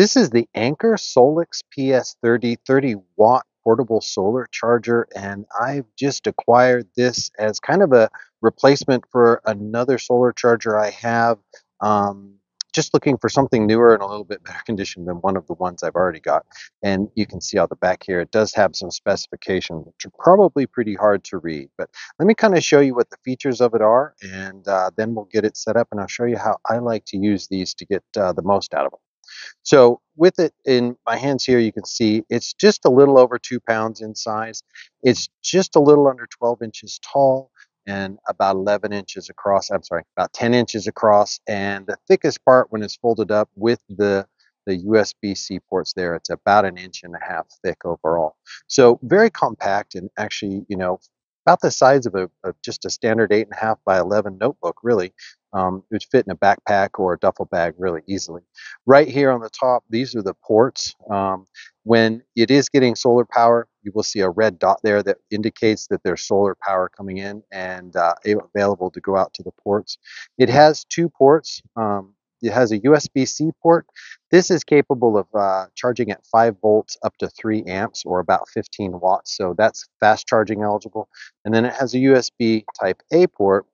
This is the Anker Solix PS30 30 watt portable solar charger and I've just acquired this as kind of a replacement for another solar charger I have. Um, just looking for something newer and a little bit better condition than one of the ones I've already got. And you can see on the back here, it does have some specifications, which are probably pretty hard to read. But let me kind of show you what the features of it are, and uh, then we'll get it set up, and I'll show you how I like to use these to get uh, the most out of them. So with it in my hands here, you can see it's just a little over two pounds in size. It's just a little under 12 inches tall and about 11 inches across. I'm sorry, about 10 inches across. And the thickest part when it's folded up with the the USB-C ports there, it's about an inch and a half thick overall. So very compact and actually, you know, about the size of, a, of just a standard eight and a half by 11 notebook, really. Um, it would fit in a backpack or a duffel bag really easily. Right here on the top, these are the ports. Um, when it is getting solar power, you will see a red dot there that indicates that there's solar power coming in and uh, available to go out to the ports. It has two ports. Um, it has a USB-C port. This is capable of uh, charging at 5 volts up to 3 amps or about 15 watts. So that's fast charging eligible. And then it has a USB type A port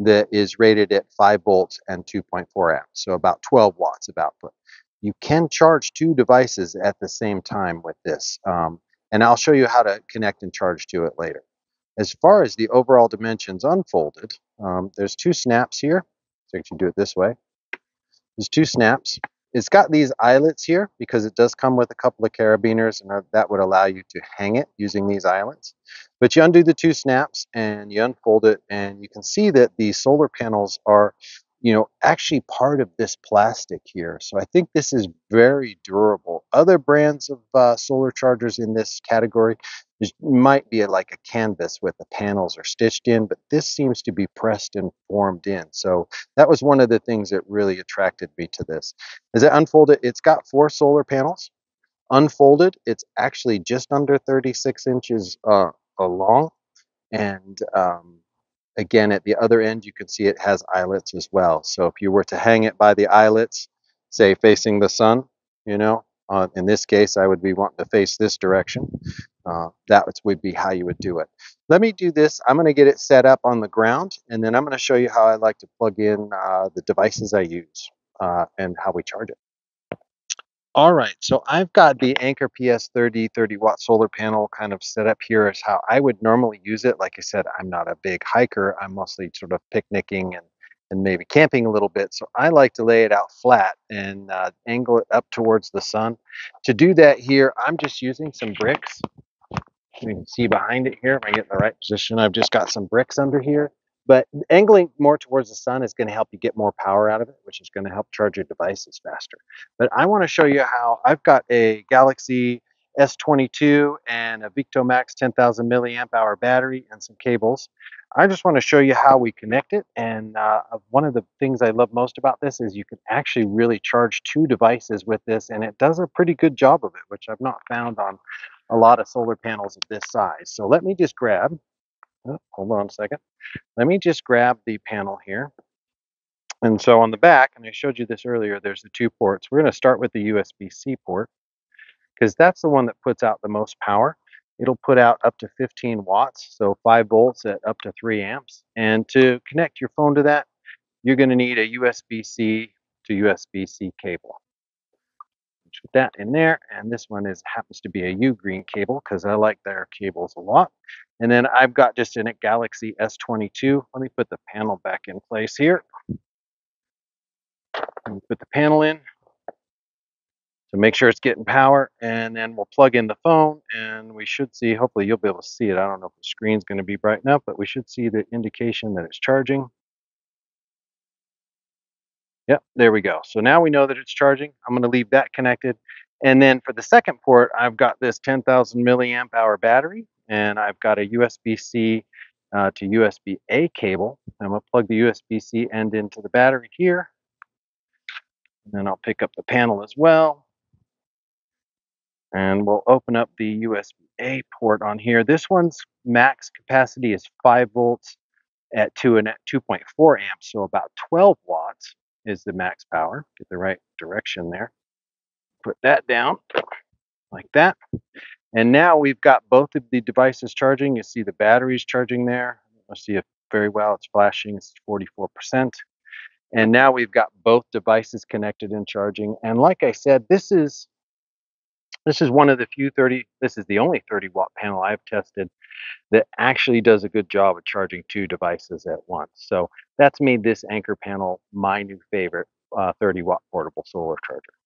that is rated at 5 volts and 2.4 amps, so about 12 watts of output. You can charge two devices at the same time with this, um, and I'll show you how to connect and charge to it later. As far as the overall dimensions unfolded, um, there's two snaps here, so you can do it this way. There's two snaps. It's got these eyelets here because it does come with a couple of carabiners and that would allow you to hang it using these eyelets. But you undo the two snaps and you unfold it and you can see that the solar panels are you know, actually part of this plastic here. So I think this is very durable. Other brands of uh, solar chargers in this category might be like a canvas with the panels are stitched in, but this seems to be pressed and formed in. So that was one of the things that really attracted me to this. As I unfold it, it's got four solar panels. Unfolded, it's actually just under 36 inches uh, long. And um, Again, at the other end, you can see it has eyelets as well. So if you were to hang it by the eyelets, say facing the sun, you know, uh, in this case, I would be wanting to face this direction. Uh, that would be how you would do it. Let me do this. I'm going to get it set up on the ground, and then I'm going to show you how I like to plug in uh, the devices I use uh, and how we charge it. All right, so I've got the Anker PS30 30 watt solar panel kind of set up here as how I would normally use it. Like I said, I'm not a big hiker. I'm mostly sort of picnicking and, and maybe camping a little bit. So I like to lay it out flat and uh, angle it up towards the sun. To do that here, I'm just using some bricks. You can see behind it here, if I get in the right position, I've just got some bricks under here. But angling more towards the sun is going to help you get more power out of it, which is going to help charge your devices faster. But I want to show you how I've got a Galaxy S22 and a Veektomx 10,000 milliamp hour battery and some cables. I just want to show you how we connect it. And uh, one of the things I love most about this is you can actually really charge two devices with this, and it does a pretty good job of it, which I've not found on a lot of solar panels of this size. So let me just grab Oh, hold on a second. Let me just grab the panel here. And so on the back, and I showed you this earlier, there's the two ports. We're going to start with the USB-C port because that's the one that puts out the most power. It'll put out up to 15 watts, so 5 volts at up to 3 amps. And to connect your phone to that, you're going to need a USB-C to USB-C cable put that in there. And this one is happens to be a Ugreen cable because I like their cables a lot. And then I've got just in it Galaxy S22. Let me put the panel back in place here. put the panel in to make sure it's getting power. And then we'll plug in the phone and we should see, hopefully you'll be able to see it. I don't know if the screen's going to be bright enough, but we should see the indication that it's charging. Yep, there we go. So now we know that it's charging. I'm going to leave that connected. And then for the second port, I've got this 10,000 milliamp hour battery, and I've got a USB-C uh, to USB-A cable. I'm going to plug the USB-C end into the battery here. And then I'll pick up the panel as well. And we'll open up the USB-A port on here. This one's max capacity is 5 volts at 2 and at 2.4 amps, so about 12 watts is the max power. Get the right direction there. Put that down like that. And now we've got both of the devices charging. You see the batteries charging there. I see it very well. It's flashing. It's 44%. And now we've got both devices connected and charging. And like I said, this is this is one of the few 30, this is the only 30 watt panel I've tested that actually does a good job of charging two devices at once. So that's made this Anker panel my new favorite uh, 30 watt portable solar charger.